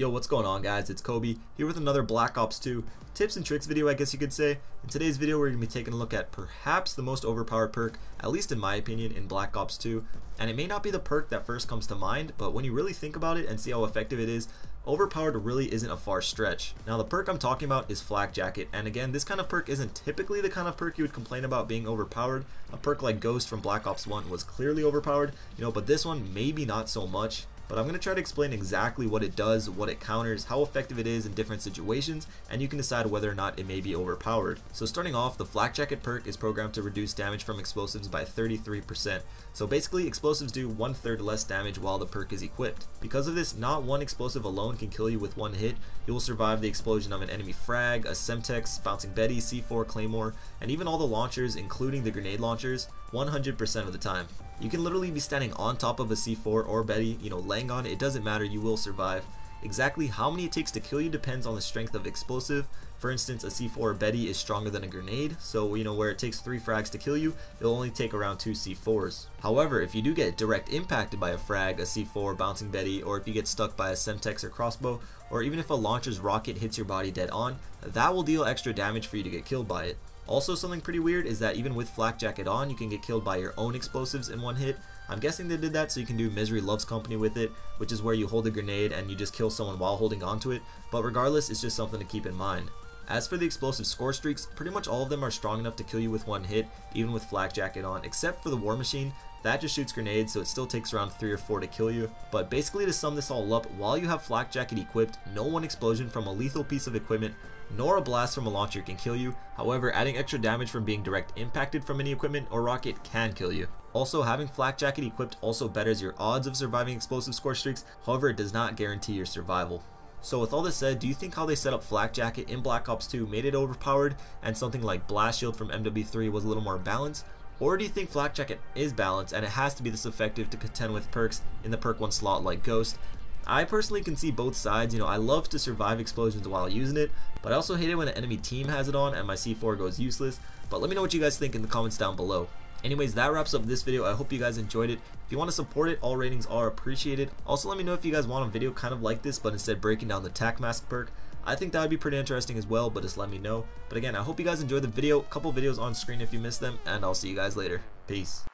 Yo, what's going on guys? It's Kobe here with another Black Ops 2 tips and tricks video I guess you could say. In today's video we're going to be taking a look at perhaps the most overpowered perk, at least in my opinion, in Black Ops 2. And it may not be the perk that first comes to mind, but when you really think about it and see how effective it is, overpowered really isn't a far stretch. Now the perk I'm talking about is Flak Jacket, and again this kind of perk isn't typically the kind of perk you would complain about being overpowered. A perk like Ghost from Black Ops 1 was clearly overpowered, you know, but this one maybe not so much but I'm going to try to explain exactly what it does, what it counters, how effective it is in different situations, and you can decide whether or not it may be overpowered. So starting off, the Flak Jacket perk is programmed to reduce damage from explosives by 33%. So basically, explosives do one third less damage while the perk is equipped. Because of this, not one explosive alone can kill you with one hit. You will survive the explosion of an enemy frag, a Semtex, Bouncing Betty, C4, Claymore, and even all the launchers, including the grenade launchers, 100% of the time. You can literally be standing on top of a C4 or Betty, you know, laying on it, it doesn't matter, you will survive. Exactly how many it takes to kill you depends on the strength of explosive. For instance, a C4 Betty is stronger than a grenade, so you know where it takes 3 frags to kill you, it'll only take around 2 C4s. However, if you do get direct impacted by a frag, a C4, bouncing Betty, or if you get stuck by a Semtex or crossbow, or even if a launcher's rocket hits your body dead on, that will deal extra damage for you to get killed by it. Also something pretty weird is that even with Flak Jacket on, you can get killed by your own explosives in one hit. I'm guessing they did that so you can do Misery Loves Company with it, which is where you hold a grenade and you just kill someone while holding onto it, but regardless, it's just something to keep in mind. As for the explosive score streaks, pretty much all of them are strong enough to kill you with one hit, even with Flak Jacket on, except for the War Machine, that just shoots grenades, so it still takes around 3 or 4 to kill you. But basically to sum this all up, while you have Flak Jacket equipped, no one explosion from a lethal piece of equipment nor a blast from a launcher can kill you. However, adding extra damage from being direct impacted from any equipment or rocket can kill you. Also, having Flak Jacket equipped also betters your odds of surviving explosive score streaks, however it does not guarantee your survival. So with all this said, do you think how they set up Flak Jacket in Black Ops 2 made it overpowered and something like Blast Shield from MW3 was a little more balanced? Or do you think Flak Jacket is balanced and it has to be this effective to contend with perks in the perk 1 slot like Ghost? I personally can see both sides, you know, I love to survive explosions while using it, but I also hate it when an enemy team has it on and my C4 goes useless, but let me know what you guys think in the comments down below. Anyways, that wraps up this video. I hope you guys enjoyed it. If you want to support it, all ratings are appreciated. Also, let me know if you guys want a video kind of like this, but instead breaking down the tac mask perk. I think that would be pretty interesting as well, but just let me know. But again, I hope you guys enjoyed the video. A couple videos on screen if you missed them, and I'll see you guys later. Peace.